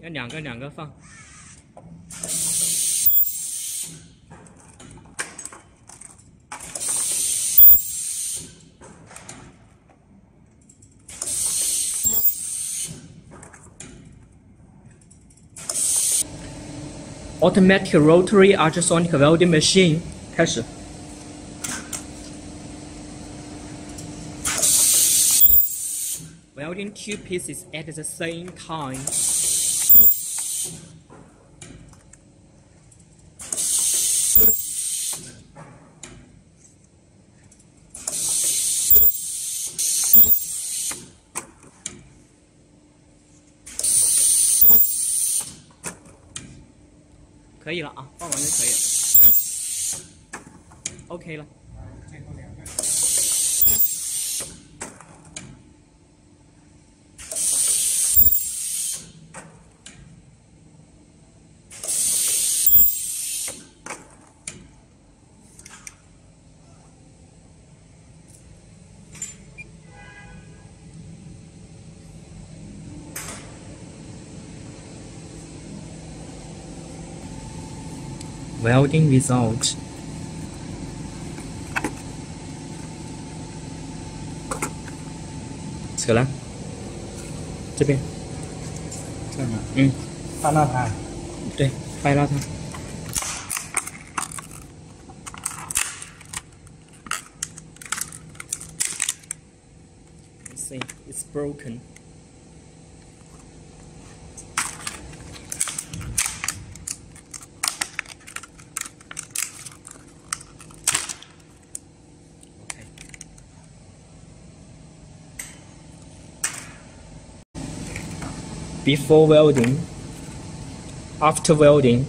要两个两个放。Automatic rotary ultrasonic welding machine 开始。Welding two pieces at the same time. 可以了啊放完就可以了。Ok 了。welding result. Let's hmm. see, it's broken. Before welding, after welding,